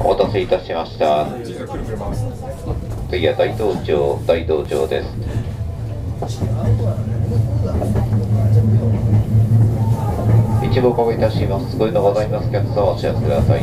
お待たせいたしました。次は大道町大道町です。一部おかけいたします。ご移のございますお客様お知らせください。